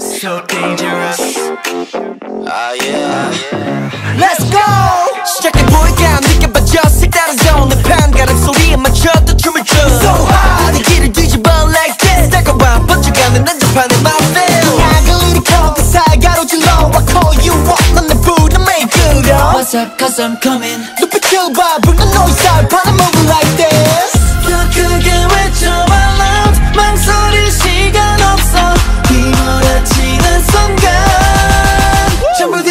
so dangerous Ah yeah Let's go 시작해 보이가 느껴봐줘 색다른 zone 판가름 소리에 맞춰 또 춤을 춰 So hot 네 길을 뒤집어 like this 다가와 번쩍하는 난장판에 my feel 약을 일으켜 그 사이 가로질러 I call you up 넌내 부름에 끌어 What's up cause I'm coming 눈빛을 봐 불난 너의 살판을 move like this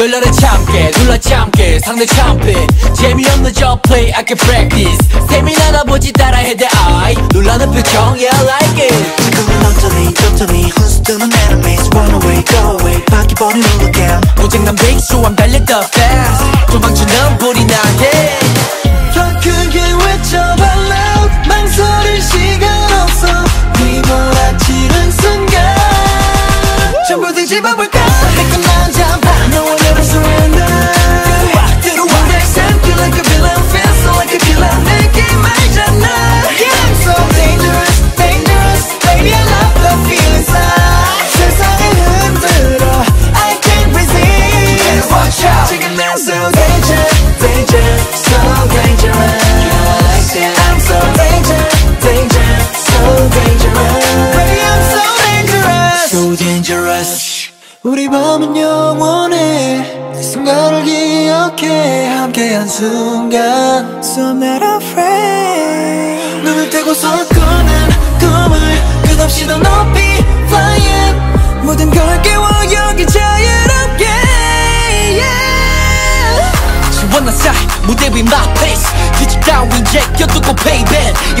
열렬한 참깨, 눌러 참깨, 상대 참패. 재미없는 저 play, I can practice. 세미나 나보지 따라해 대 I. 놀라는 표정, yeah I like it. 지금은 어쩌니 저쩌니. 훈수드는 enemies. Run away go away. 바퀴벌이 누르게 오직 난 so I'm 달려 the fast 도망치는 불이 나게. 더 크게 외쳐봐 loud 망설일 시간 없어. 휘몰아치는 순간. 전부 뒤집어볼까? 내건 난 우리 밤은 영원해. 그 순간을 기억해. 함께한 순간. So I'm not afraid. 눈을 떼고서 꾸는 꿈을 끝없이 더 높이 flying. 모든 걸 깨워 여기 자유롭게. Yeah. 시원한 사이 무대 위 my place. 뒤집 따윈 제껴두고 payback 이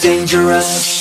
dangerous